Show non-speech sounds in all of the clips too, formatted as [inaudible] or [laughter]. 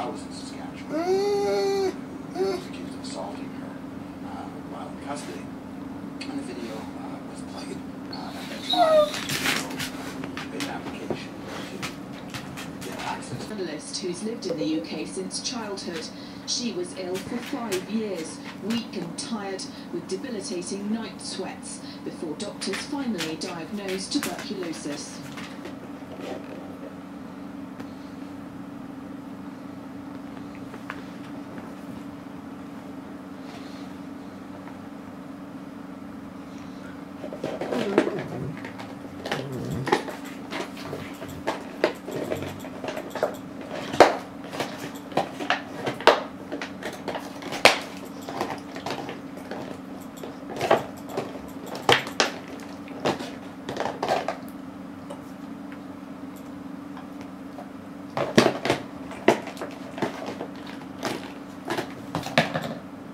Saskatchewan. The trial was in Saskatchewan. He was accused of assaulting her uh, while in custody. And the video uh, was played uh, at that trial. So uh, made an application to get access journalist who's lived in the UK since childhood. She was ill for five years, weak and tired, with debilitating night sweats, before doctors finally diagnosed tuberculosis.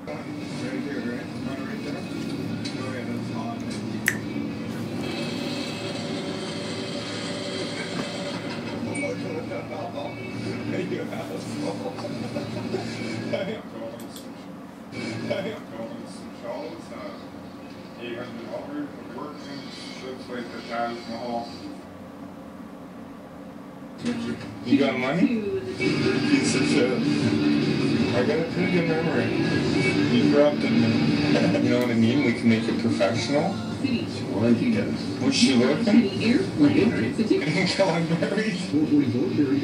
Right here, right? One right there? Oh, yeah, that's on. You asshole. I am calling some, I am calling some shows, uh, eight hundred dollars, working, looks like the Taj Mahal. You got money? Piece of shit. I got a pretty good memory. You corrupted me. You know what I mean? We can make it professional. Well, he does. What's she looking? [laughs] Married. Until I'm married.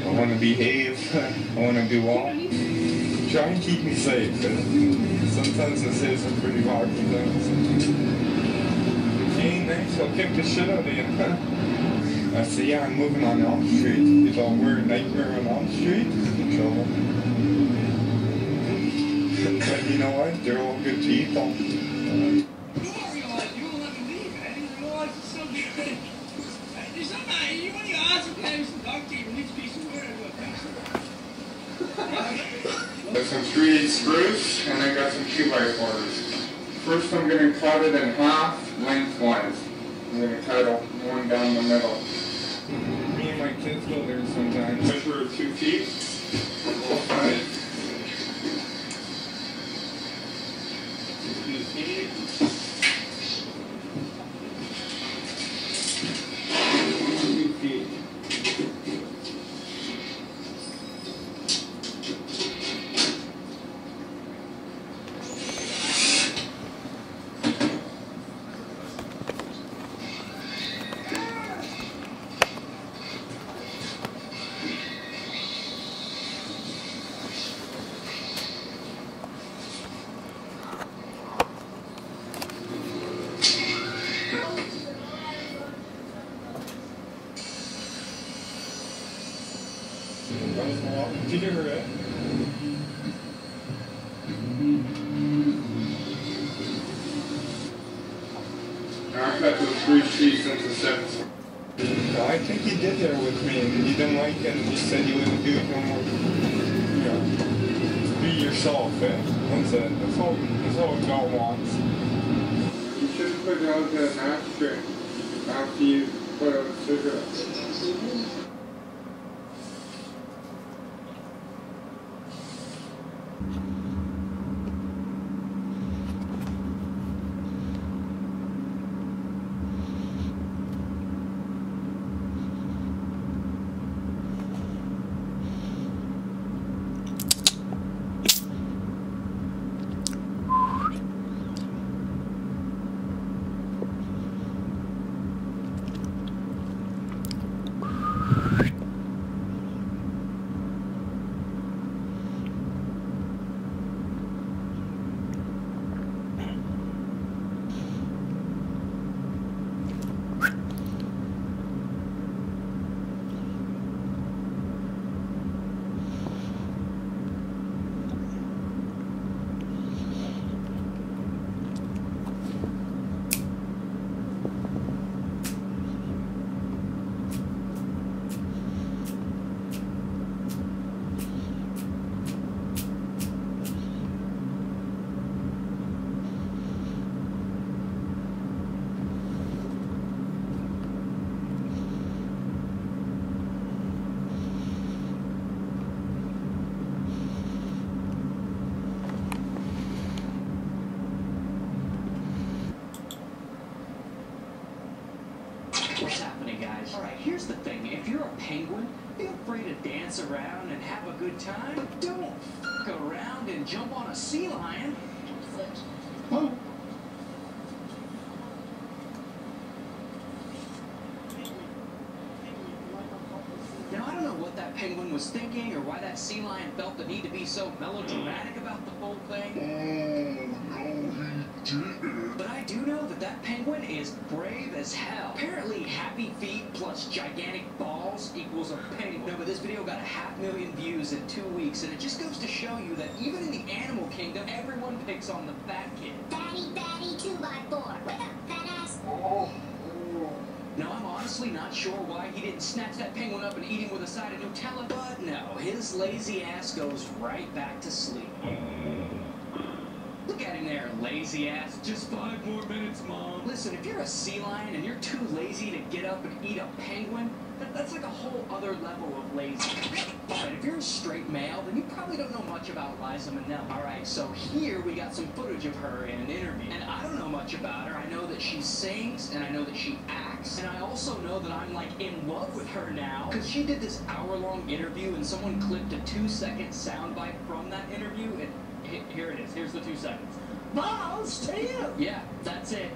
I want to behave. I want to do well. Try and keep me safe. Sometimes I say some pretty wacky things. If you ain't I'll kick the shit out of you. I say, yeah, I'm moving on Elm Street. If I'll wear Nightmare on Elm Street, I'm in trouble. But you know what? They're all good people. You don't realize you won't let me leave, man. You don't it's so good. There's somebody, you want to ask him, have some duct tape and each piece of wood into a. Got some 3 spruce and I got some 2 by 4s First I'm going to cut it in half lengthwise. I'm going to cut it one down the middle. Mm-hmm. Me and my kids go there sometimes. Measure 2 feet on both sides. 2 feet. Two feet. That was a lot. Did you hear it? I cut those three sheets into six. I think he did there with me and you didn't like it and you said you wouldn't do it no more. Yeah. Be yourself, eh? That's it. That's all, that's all God wants. You should have put out that ashtray after you put out a cigarette. here's the thing. If you're a penguin, feel free to dance around and have a good time. But don't f around and jump on a sea lion. Oh. Now, I don't know what that penguin was thinking or why that sea lion felt the need to be so melodramatic about the whole thing. Oh, plus gigantic balls equals a penguin. No, but this video got a half million views in two weeks, and it just goes to show you that even in the animal kingdom, everyone picks on the fat kid. Fatty, fatty, two by four. Wake up, fat ass. Oh, oh. Now, I'm honestly not sure why he didn't snatch that penguin up and eat him with a side of Nutella, but no, his lazy ass goes right back to sleep. Him there, lazy ass. Just five more minutes, Mom. Listen, if you're a sea lion and you're too lazy to get up and eat a penguin, that, that's like a whole other level of lazy. But if you're a straight male, then you probably don't know much about Liza Minnelli. Alright, so here we got some footage of her in an interview. And I don't know much about her. I know that she sings, and I know that she acts, and I also know that I'm like in love with her now. Because she did this hour-long interview, and someone clipped a two-second soundbite from that interview, and here it is. Here's the two seconds. Balls to you. Yeah, that's it.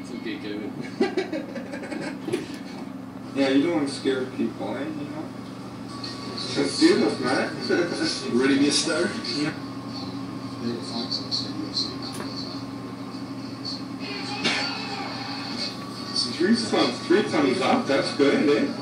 It's okay, Kevin. yeah, you don't want scare people, eh? You know? Let's do this, man. [laughs] Ready to get started? Yeah. Three thumbs, three thumbs up, that's good, eh?